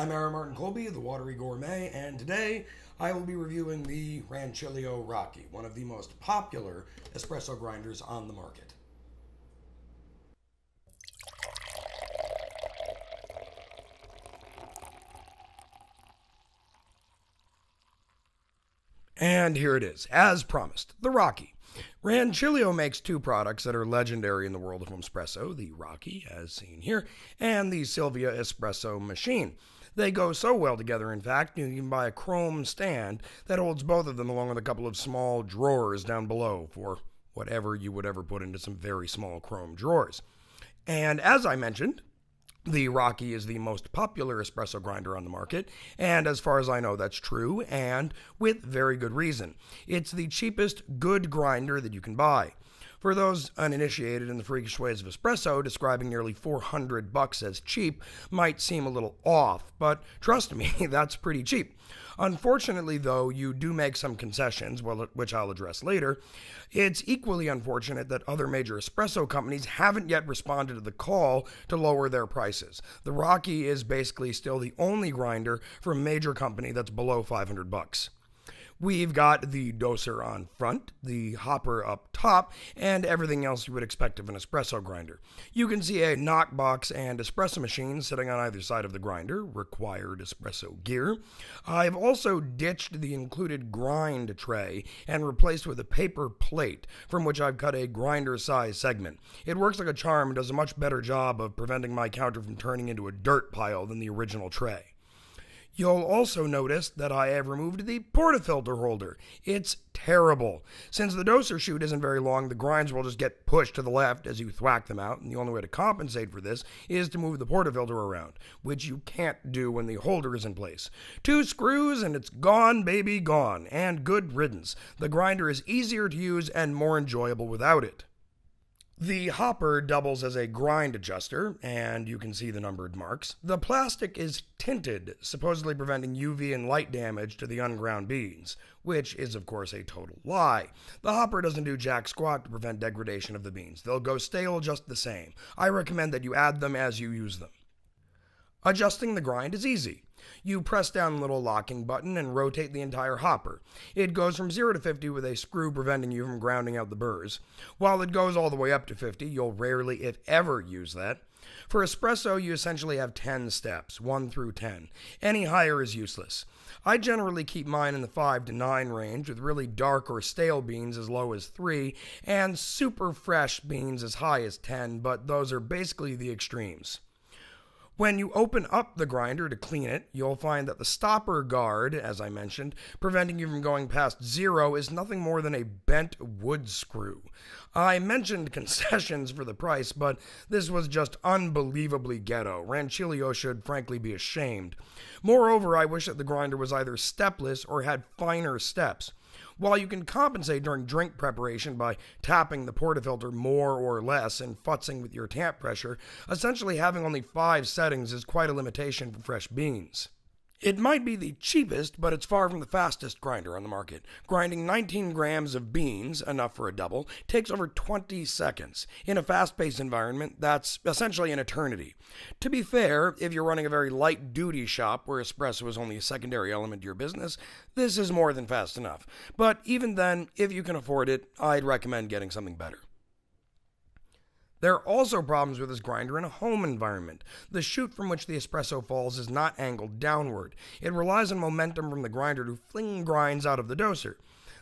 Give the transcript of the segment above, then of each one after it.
I'm Aaron Martin Colby, the Watery Gourmet, and today I will be reviewing the Rancilio Rocky, one of the most popular espresso grinders on the market. And here it is, as promised, the Rocky. Rancilio makes two products that are legendary in the world of espresso the Rocky, as seen here, and the Silvia Espresso Machine. They go so well together, in fact, you can buy a chrome stand that holds both of them along with a couple of small drawers down below for whatever you would ever put into some very small chrome drawers. And as I mentioned, the Rocky is the most popular espresso grinder on the market, and as far as I know, that's true, and with very good reason. It's the cheapest good grinder that you can buy. For those uninitiated in the freakish ways of espresso, describing nearly 400 bucks as cheap might seem a little off, but trust me, that's pretty cheap. Unfortunately, though, you do make some concessions, well which I'll address later. It's equally unfortunate that other major espresso companies haven't yet responded to the call to lower their prices. The Rocky is basically still the only grinder for a major company that's below 500 bucks. We've got the doser on front, the hopper up top, and everything else you would expect of an espresso grinder. You can see a knockbox and espresso machine sitting on either side of the grinder, required espresso gear. I've also ditched the included grind tray and replaced with a paper plate from which I've cut a grinder size segment. It works like a charm and does a much better job of preventing my counter from turning into a dirt pile than the original tray. You'll also notice that I have removed the portafilter holder. It's terrible. Since the doser chute isn't very long, the grinds will just get pushed to the left as you thwack them out, and the only way to compensate for this is to move the portafilter around, which you can't do when the holder is in place. Two screws and it's gone, baby, gone, and good riddance. The grinder is easier to use and more enjoyable without it. The hopper doubles as a grind adjuster, and you can see the numbered marks. The plastic is tinted, supposedly preventing UV and light damage to the unground beans, which is, of course, a total lie. The hopper doesn't do jack squat to prevent degradation of the beans. They'll go stale just the same. I recommend that you add them as you use them. Adjusting the grind is easy. You press down the little locking button and rotate the entire hopper. It goes from 0 to 50 with a screw preventing you from grounding out the burrs. While it goes all the way up to 50, you'll rarely, if ever, use that. For espresso, you essentially have 10 steps, 1 through 10. Any higher is useless. I generally keep mine in the 5 to 9 range, with really dark or stale beans as low as 3, and super fresh beans as high as 10, but those are basically the extremes. When you open up the grinder to clean it, you'll find that the stopper guard, as I mentioned, preventing you from going past zero, is nothing more than a bent wood screw. I mentioned concessions for the price, but this was just unbelievably ghetto. Rancilio should frankly be ashamed. Moreover, I wish that the grinder was either stepless or had finer steps. While you can compensate during drink preparation by tapping the portafilter more or less and futzing with your tamp pressure, essentially having only five settings is quite a limitation for fresh beans. It might be the cheapest, but it's far from the fastest grinder on the market. Grinding 19 grams of beans, enough for a double, takes over 20 seconds. In a fast paced environment, that's essentially an eternity. To be fair, if you're running a very light duty shop where espresso is only a secondary element to your business, this is more than fast enough. But even then, if you can afford it, I'd recommend getting something better. There are also problems with this grinder in a home environment. The chute from which the espresso falls is not angled downward. It relies on momentum from the grinder to fling grinds out of the doser.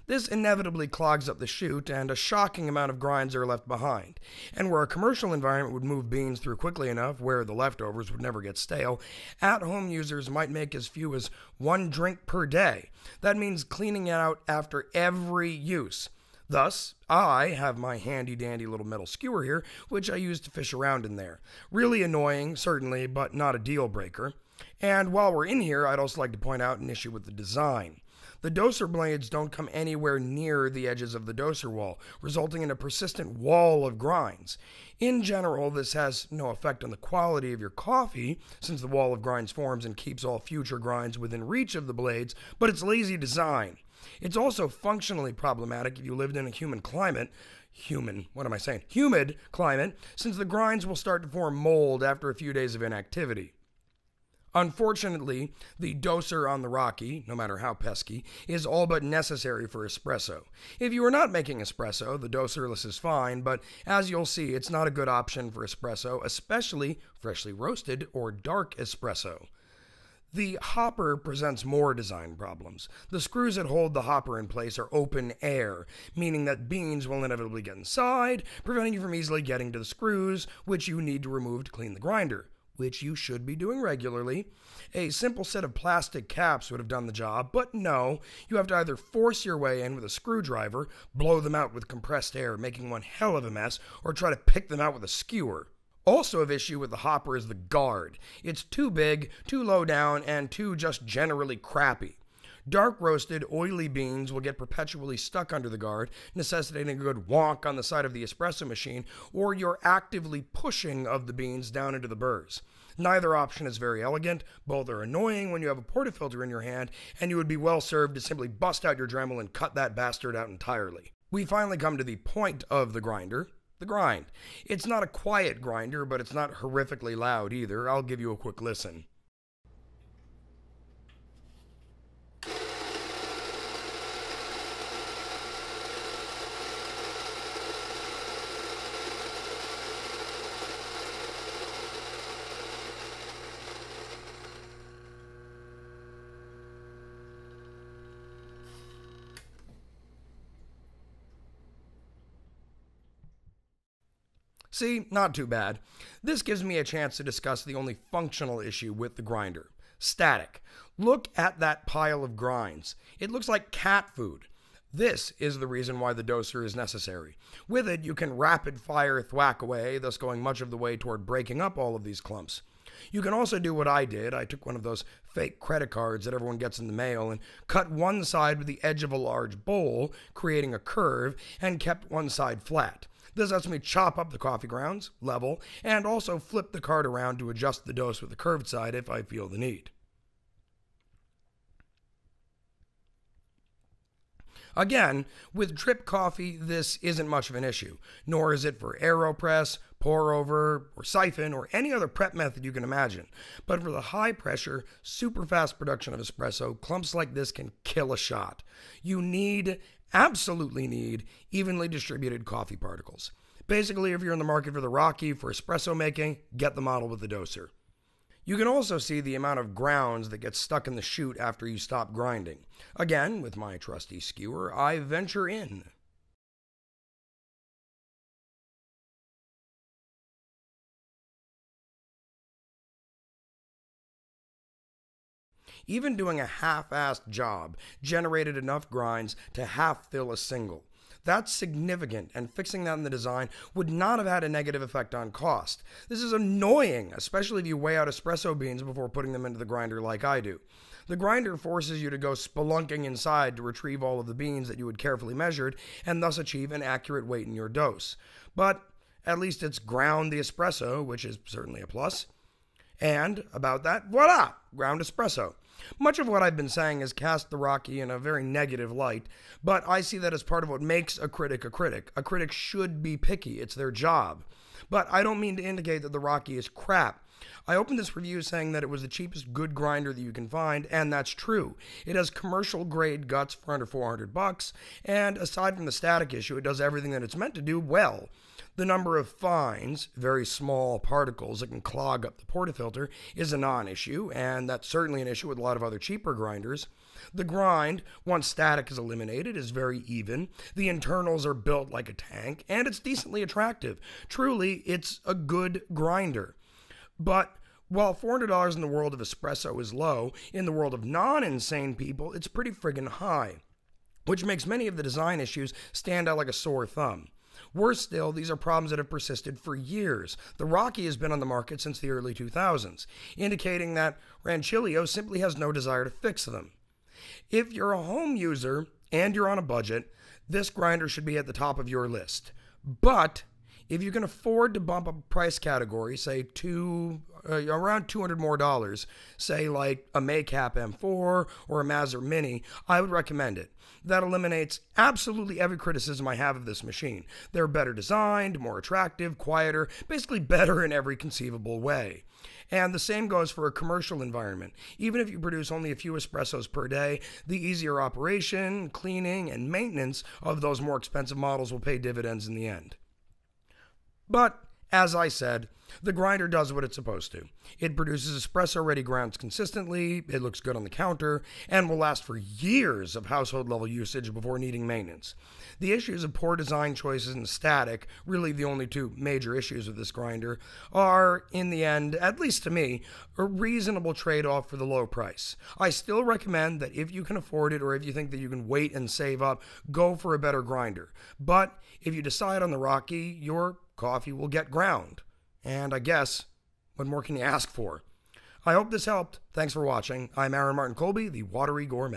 This inevitably clogs up the chute, and a shocking amount of grinds are left behind. And where a commercial environment would move beans through quickly enough, where the leftovers would never get stale, at home users might make as few as one drink per day. That means cleaning it out after every use. Thus, I have my handy dandy little metal skewer here, which I use to fish around in there. Really annoying, certainly, but not a deal breaker. And while we're in here, I'd also like to point out an issue with the design. The doser blades don't come anywhere near the edges of the doser wall, resulting in a persistent wall of grinds. In general, this has no effect on the quality of your coffee, since the wall of grinds forms and keeps all future grinds within reach of the blades, but it's lazy design. It's also functionally problematic if you lived in a human climate, human, what am I saying? Humid climate, since the grinds will start to form mold after a few days of inactivity. Unfortunately, the doser on the Rocky, no matter how pesky, is all but necessary for espresso. If you are not making espresso, the doserless is fine, but as you'll see, it's not a good option for espresso, especially freshly roasted or dark espresso. The hopper presents more design problems. The screws that hold the hopper in place are open air, meaning that beans will inevitably get inside, preventing you from easily getting to the screws, which you need to remove to clean the grinder, which you should be doing regularly. A simple set of plastic caps would have done the job, but no, you have to either force your way in with a screwdriver, blow them out with compressed air, making one hell of a mess, or try to pick them out with a skewer. Also, of issue with the hopper is the guard. It's too big, too low down, and too just generally crappy. Dark roasted, oily beans will get perpetually stuck under the guard, necessitating a good wonk on the side of the espresso machine, or you're actively pushing of the beans down into the burrs. Neither option is very elegant. Both are annoying when you have a portafilter in your hand, and you would be well served to simply bust out your Dremel and cut that bastard out entirely. We finally come to the point of the grinder, the grind. It's not a quiet grinder, but it's not horrifically loud either. I'll give you a quick listen. See, not too bad. This gives me a chance to discuss the only functional issue with the grinder static. Look at that pile of grinds. It looks like cat food. This is the reason why the doser is necessary. With it, you can rapid fire thwack away, thus going much of the way toward breaking up all of these clumps. You can also do what I did. I took one of those fake credit cards that everyone gets in the mail and cut one side with the edge of a large bowl, creating a curve, and kept one side flat. This lets me chop up the coffee grounds, level, and also flip the card around to adjust the dose with the curved side if I feel the need. Again, with drip coffee, this isn't much of an issue, nor is it for AeroPress, pour over, or siphon, or any other prep method you can imagine. But for the high pressure, super fast production of espresso, clumps like this can kill a shot. You need absolutely need evenly distributed coffee particles. Basically, if you're in the market for the Rocky for espresso making, get the model with the doser. You can also see the amount of grounds that get stuck in the chute after you stop grinding. Again, with my trusty skewer, I venture in. Even doing a half assed job generated enough grinds to half fill a single. That's significant, and fixing that in the design would not have had a negative effect on cost. This is annoying, especially if you weigh out espresso beans before putting them into the grinder like I do. The grinder forces you to go spelunking inside to retrieve all of the beans that you had carefully measured and thus achieve an accurate weight in your dose. But at least it's ground the espresso, which is certainly a plus. And about that, voila, ground espresso. Much of what I've been saying has cast the Rocky in a very negative light, but I see that as part of what makes a critic a critic. A critic should be picky, it's their job. But I don't mean to indicate that the Rocky is crap. I opened this review saying that it was the cheapest good grinder that you can find, and that's true. It has commercial grade guts for under 400 bucks, and aside from the static issue, it does everything that it's meant to do well. The number of fines, very small particles that can clog up the portafilter, is a non issue, and that's certainly an issue with a lot of other cheaper grinders. The grind, once static is eliminated, is very even. The internals are built like a tank, and it's decently attractive. Truly, it's a good grinder. But while $400 in the world of espresso is low, in the world of non insane people, it's pretty friggin' high, which makes many of the design issues stand out like a sore thumb. Worse still, these are problems that have persisted for years. The Rocky has been on the market since the early 2000s, indicating that Rancilio simply has no desire to fix them. If you're a home user and you're on a budget, this grinder should be at the top of your list. But If you can afford to bump up a price category, say two, uh, around 200 more dollars, say like a Macap M4 or a Mazzer Mini, I would recommend it. That eliminates absolutely every criticism I have of this machine. They're better designed, more attractive, quieter, basically better in every conceivable way. And the same goes for a commercial environment. Even if you produce only a few espressos per day, the easier operation, cleaning, and maintenance of those more expensive models will pay dividends in the end. But as I said, the grinder does what it's supposed to. It produces espresso ready grounds consistently, it looks good on the counter, and will last for years of household level usage before needing maintenance. The issues of poor design choices and static, really the only two major issues with this grinder, are, in the end, at least to me, a reasonable trade off for the low price. I still recommend that if you can afford it or if you think that you can wait and save up, go for a better grinder. But if you decide on the Rocky, your coffee will get ground. And I guess, what more can you ask for? I hope this helped. Thanks for watching. I'm Aaron Martin Colby, the Watery Gourmet.